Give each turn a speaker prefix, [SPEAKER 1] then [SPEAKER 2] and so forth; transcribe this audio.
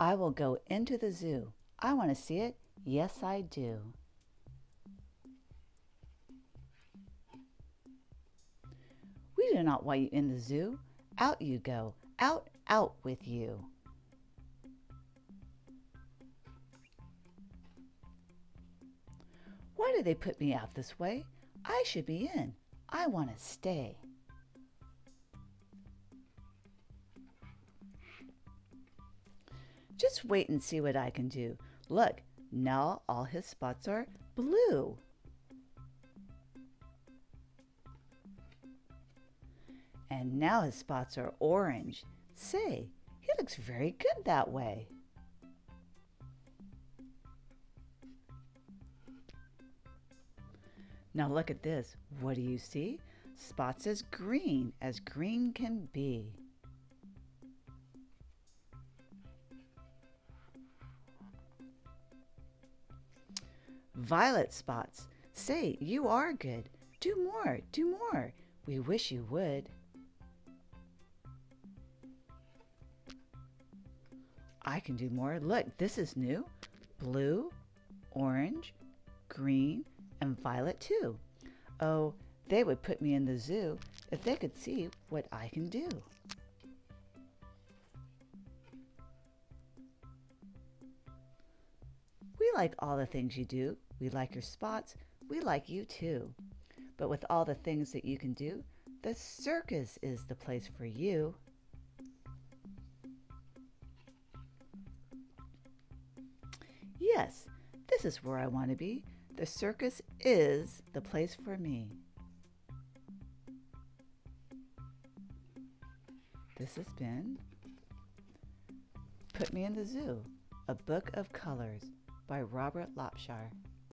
[SPEAKER 1] I will go into the zoo. I want to see it. Yes, I do. We do not want you in the zoo. Out you go. Out, out with you. Why do they put me out this way? I should be in. I want to stay. Just wait and see what I can do. Look, now all his spots are blue. And now his spots are orange. Say, he looks very good that way. Now look at this. What do you see? Spots as green as green can be. Violet spots. Say, you are good. Do more, do more. We wish you would. I can do more. Look, this is new. Blue, orange, green, and violet too. Oh, they would put me in the zoo if they could see what I can do. We like all the things you do. We like your spots. We like you too. But with all the things that you can do, the circus is the place for you. Yes, this is where I want to be. The circus is the place for me. This has been Put Me in the Zoo, a book of colors by Robert Lopshire.